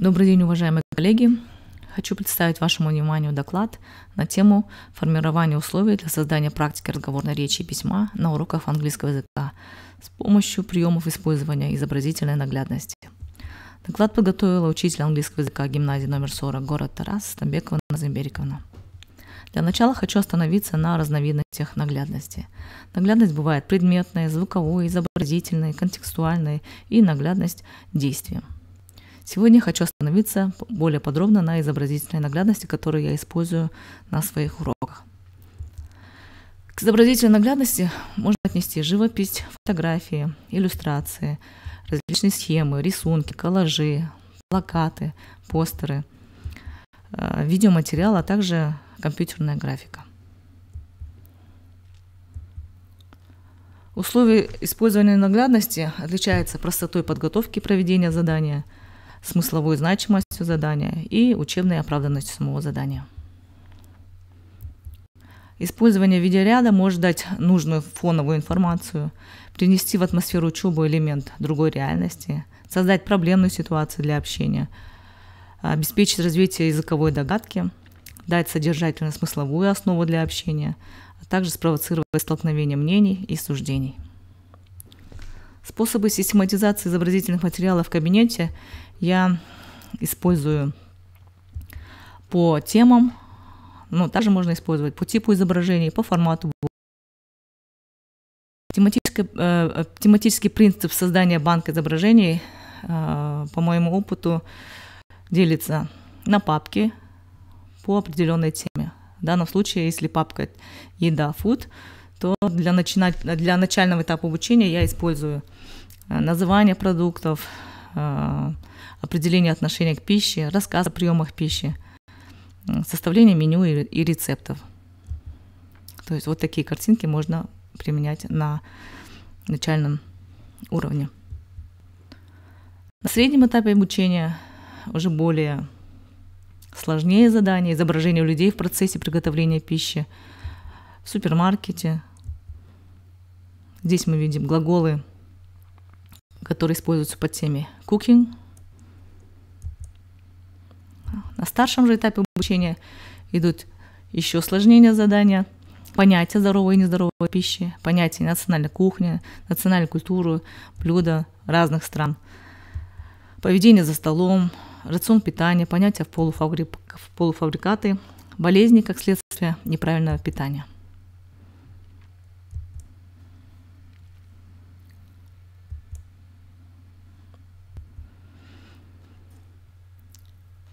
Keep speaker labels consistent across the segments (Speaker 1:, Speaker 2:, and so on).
Speaker 1: Добрый день, уважаемые коллеги. Хочу представить вашему вниманию доклад на тему формирования условий для создания практики разговорной речи и письма на уроках английского языка с помощью приемов использования изобразительной наглядности. Доклад подготовила учитель английского языка гимназии номер 40 город Тарас Стамбекова Назимбериковна. Для начала хочу остановиться на разновидностях наглядности. Наглядность бывает предметной, звуковой, изобразительной, контекстуальной и наглядность действием. Сегодня хочу остановиться более подробно на изобразительной наглядности, которую я использую на своих уроках. К изобразительной наглядности можно отнести живопись, фотографии, иллюстрации, различные схемы, рисунки, коллажи, плакаты, постеры, э, видеоматериал, а также компьютерная графика. Условия использования наглядности отличаются простотой подготовки проведения задания, смысловой значимостью задания и учебной оправданностью самого задания. Использование видеоряда может дать нужную фоновую информацию, принести в атмосферу учебы элемент другой реальности, создать проблемную ситуацию для общения, обеспечить развитие языковой догадки, дать содержательную смысловую основу для общения, а также спровоцировать столкновение мнений и суждений. Способы систематизации изобразительных материалов в кабинете я использую по темам, но также можно использовать по типу изображений, по формату. Тематический, э, тематический принцип создания банка изображений, э, по моему опыту, делится на папки по определенной теме. В данном случае, если папка еда, food, то для, начинать, для начального этапа обучения я использую э, название продуктов, э, определение отношения к пище, рассказ о приемах пищи – составление меню и рецептов. То есть вот такие картинки можно применять на начальном уровне. На среднем этапе обучения уже более сложнее задания, изображение людей в процессе приготовления пищи в супермаркете. Здесь мы видим глаголы, которые используются по теме cooking, на старшем же этапе обучения идут еще усложнения задания, понятия здоровой и нездоровой пищи, понятия национальной кухни, национальной культуры, блюда разных стран, поведение за столом, рацион питания, понятия полуфабрикаты, болезни как следствие неправильного питания.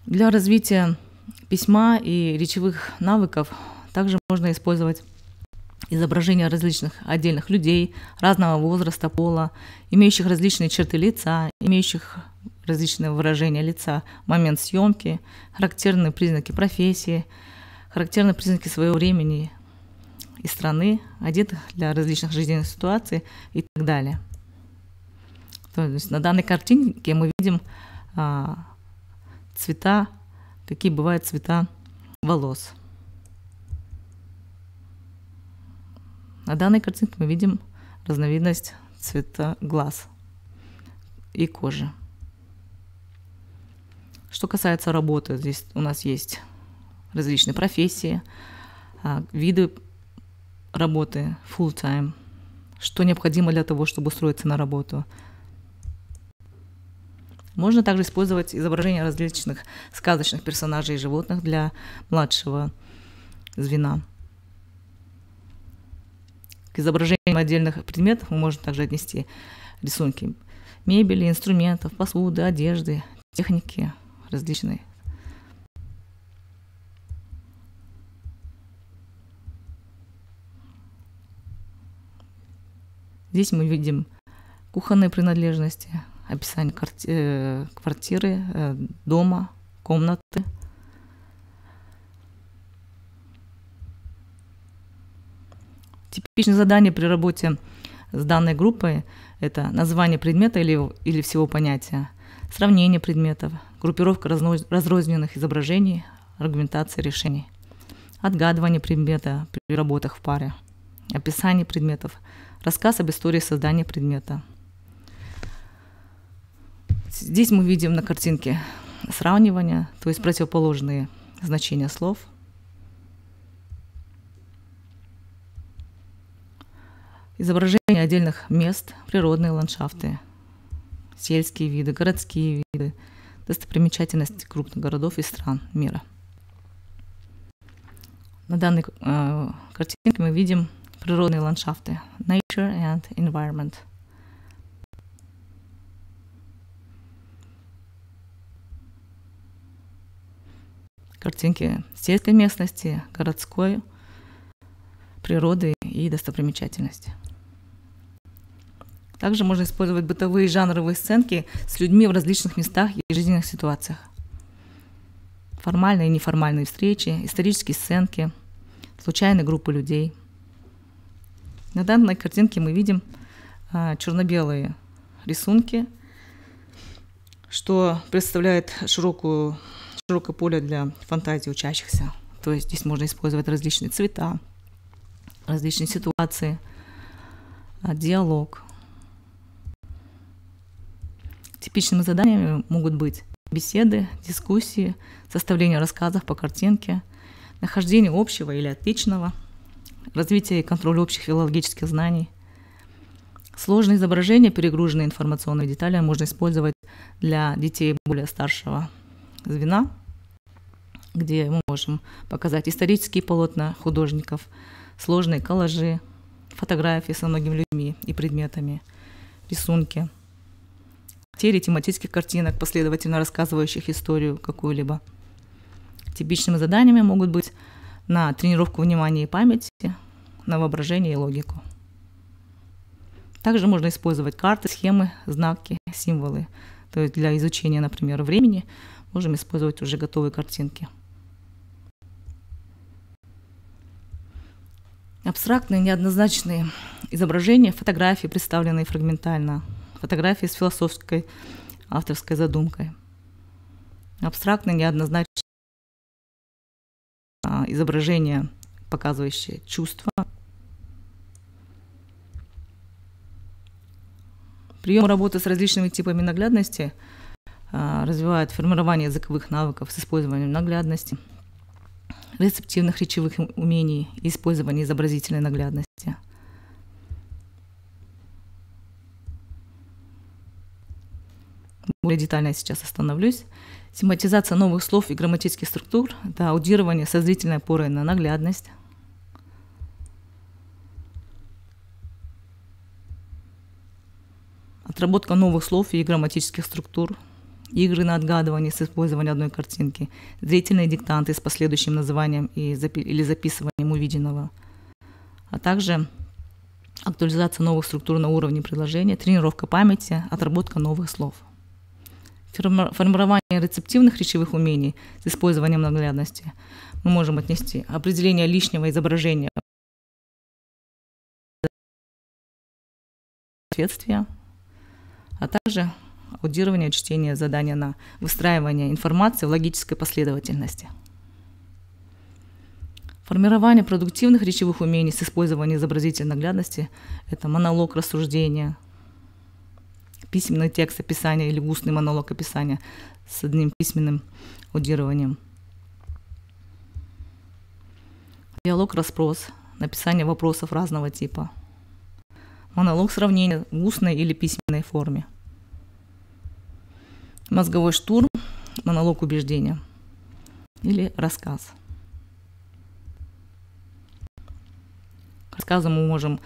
Speaker 1: Для развития письма и речевых навыков также можно использовать изображения различных отдельных людей разного возраста, пола, имеющих различные черты лица, имеющих различные выражения лица, момент съемки, характерные признаки профессии, характерные признаки своего времени и страны, одетых для различных жизненных ситуаций и так далее. То есть на данной картинке мы видим а, цвета, какие бывают цвета волос. На данной картинке мы видим разновидность цвета глаз и кожи. Что касается работы, здесь у нас есть различные профессии, а, виды работы full-time, что необходимо для того, чтобы устроиться на работу – можно также использовать изображения различных сказочных персонажей и животных для младшего звена. К изображениям отдельных предметов можем также отнести рисунки мебели, инструментов, посуды, одежды, техники различные. Здесь мы видим кухонные принадлежности, описание э, квартиры, э, дома, комнаты. Типичное задание при работе с данной группой – это название предмета или, или всего понятия, сравнение предметов, группировка разрозненных изображений, аргументация решений, отгадывание предмета при работах в паре, описание предметов, рассказ об истории создания предмета – Здесь мы видим на картинке сравнивания, то есть противоположные значения слов. Изображение отдельных мест, природные ландшафты, сельские виды, городские виды, достопримечательности крупных городов и стран мира. На данной э, картинке мы видим природные ландшафты, nature and environment – картинки сельской местности, городской, природы и достопримечательности. Также можно использовать бытовые жанровые сценки с людьми в различных местах и жизненных ситуациях. Формальные и неформальные встречи, исторические сценки, случайные группы людей. На данной картинке мы видим а, черно-белые рисунки, что представляет широкую широкое поле для фантазии учащихся. То есть здесь можно использовать различные цвета, различные ситуации, а, диалог. Типичными заданиями могут быть беседы, дискуссии, составление рассказов по картинке, нахождение общего или отличного, развитие и контроль общих филологических знаний. Сложные изображения, перегруженные информационными деталями можно использовать для детей более старшего звена, где мы можем показать исторические полотна художников, сложные коллажи, фотографии со многими людьми и предметами, рисунки, серии тематических картинок, последовательно рассказывающих историю какую-либо. Типичными заданиями могут быть на тренировку внимания и памяти, на воображение и логику. Также можно использовать карты, схемы, знаки, символы. То есть для изучения, например, времени можем использовать уже готовые картинки. Абстрактные, неоднозначные изображения, фотографии, представленные фрагментально, фотографии с философской авторской задумкой. Абстрактные, неоднозначные а, изображения, показывающие чувства. Прием работы с различными типами наглядности – а, развивают формирование языковых навыков с использованием наглядности, рецептивных речевых умений и использования изобразительной наглядности. Более детально я сейчас остановлюсь. Семантизация новых слов и грамматических структур – это аудирование со зрительной опорой на наглядность. Отработка новых слов и грамматических структур – игры на отгадывание с использованием одной картинки, зрительные диктанты с последующим названием и запи- или записыванием увиденного, а также актуализация новых структур на уровне предложения, тренировка памяти, отработка новых слов. Формирование рецептивных речевых умений с использованием наглядности мы можем отнести определение лишнего изображения соответствия, а также аудирование, чтение задания на выстраивание информации в логической последовательности. Формирование продуктивных речевых умений с использованием изобразительной наглядности – это монолог рассуждения, письменный текст описания или устный монолог описания с одним письменным аудированием. Диалог-расспрос, написание вопросов разного типа. Монолог сравнения в устной или письменной форме – Мозговой штурм, монолог убеждения или рассказ. К рассказу мы можем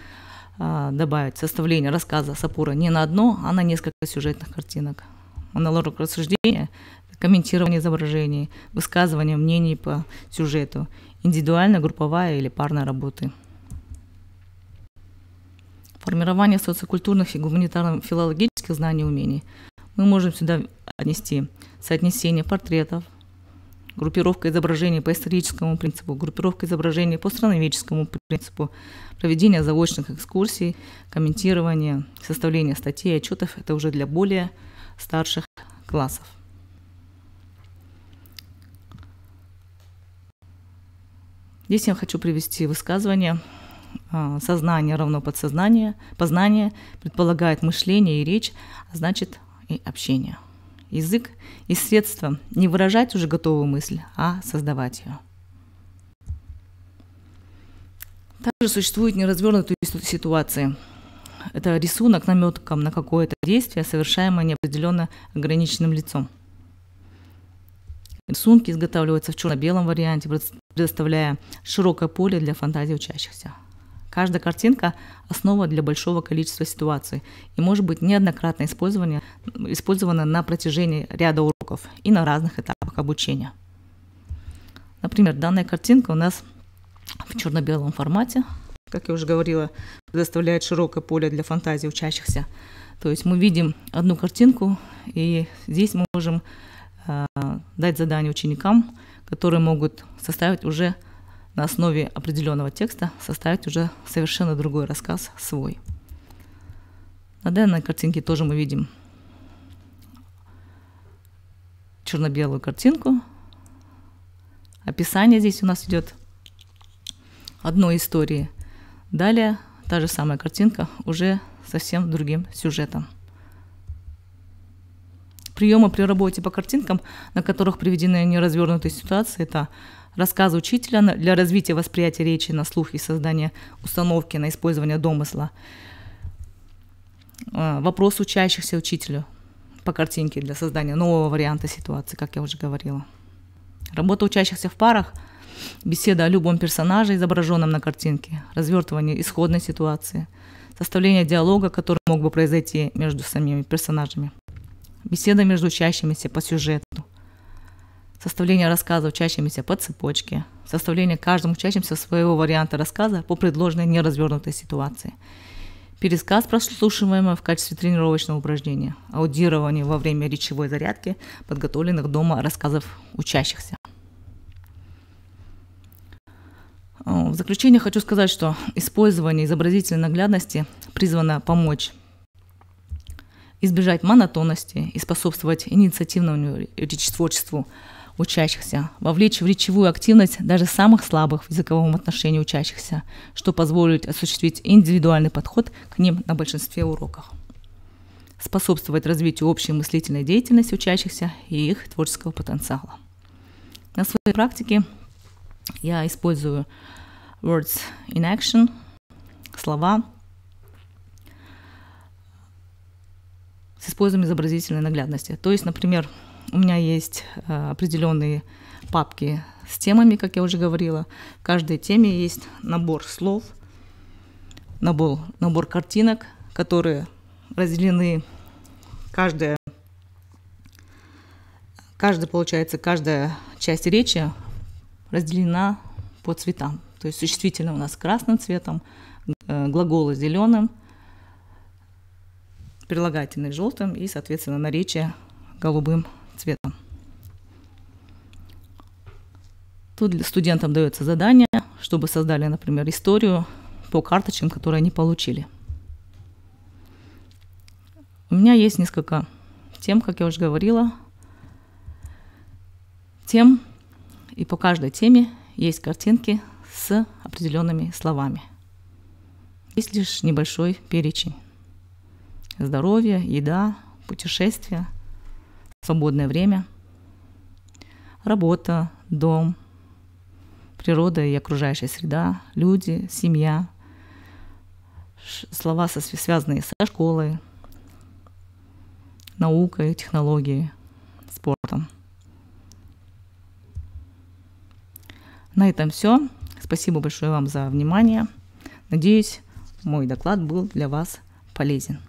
Speaker 1: а, добавить составление рассказа с опорой не на одно, а на несколько сюжетных картинок. Монолог рассуждения – комментирование изображений, высказывание мнений по сюжету, индивидуальная, групповая или парная работы. Формирование социокультурных и гуманитарно-филологических знаний и умений – мы можем сюда отнести соотнесение портретов, группировка изображений по историческому принципу, группировка изображений по астрономическому принципу, проведение заочных экскурсий, комментирование, составление статей, отчетов – это уже для более старших классов. Здесь я хочу привести высказывание а, «Сознание равно подсознание, познание предполагает мышление и речь, а значит и общения. Язык и средство не выражать уже готовую мысль, а создавать ее. Также существуют неразвернутые ситуации. Это рисунок наметком на какое-то действие, совершаемое неопределенно ограниченным лицом. Рисунки изготавливаются в черно-белом варианте, предоставляя широкое поле для фантазии учащихся. Каждая картинка – основа для большого количества ситуаций и может быть неоднократно использована на протяжении ряда уроков и на разных этапах обучения. Например, данная картинка у нас в черно-белом формате, как я уже говорила, предоставляет широкое поле для фантазии учащихся. То есть мы видим одну картинку, и здесь мы можем э, дать задание ученикам, которые могут составить уже на основе определенного текста составить уже совершенно другой рассказ свой. На данной картинке тоже мы видим черно-белую картинку. Описание здесь у нас идет одной истории. Далее та же самая картинка уже совсем другим сюжетом. Приемы при работе по картинкам, на которых приведены неразвернутые ситуации, это рассказы учителя для развития восприятия речи на слух и создания установки на использование домысла, а, вопрос учащихся учителю по картинке для создания нового варианта ситуации, как я уже говорила. Работа учащихся в парах, беседа о любом персонаже, изображенном на картинке, развертывание исходной ситуации, составление диалога, который мог бы произойти между самими персонажами, беседа между учащимися по сюжету, составление рассказа учащимися по цепочке, составление каждым учащимся своего варианта рассказа по предложенной неразвернутой ситуации, пересказ прослушиваемого в качестве тренировочного упражнения, аудирование во время речевой зарядки подготовленных дома рассказов учащихся. В заключение хочу сказать, что использование изобразительной наглядности призвано помочь избежать монотонности и способствовать инициативному речетворчеству учащихся, вовлечь в речевую активность даже самых слабых в языковом отношении учащихся, что позволит осуществить индивидуальный подход к ним на большинстве уроков. Способствовать развитию общей мыслительной деятельности учащихся и их творческого потенциала. На своей практике я использую words in action, слова с использованием изобразительной наглядности. То есть, например, у меня есть э, определенные папки с темами, как я уже говорила. В каждой теме есть набор слов, набор, набор картинок, которые разделены каждая каждая, получается, каждая часть речи разделена по цветам. То есть существительное у нас красным цветом, э, глаголы зеленым, прилагательные желтым и, соответственно, наречие голубым цветом. Тут студентам дается задание, чтобы создали, например, историю по карточкам, которые они получили. У меня есть несколько тем, как я уже говорила. Тем, и по каждой теме есть картинки с определенными словами. Есть лишь небольшой перечень. Здоровье, еда, путешествия – свободное время, работа, дом, природа и окружающая среда, люди, семья, слова, связанные со школой, наукой, технологией, спортом. На этом все. Спасибо большое вам за внимание. Надеюсь, мой доклад был для вас полезен.